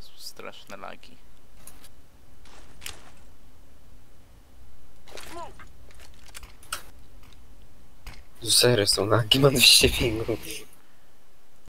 Jezu, straszne lagi. Zery są lagi, mam w siebie.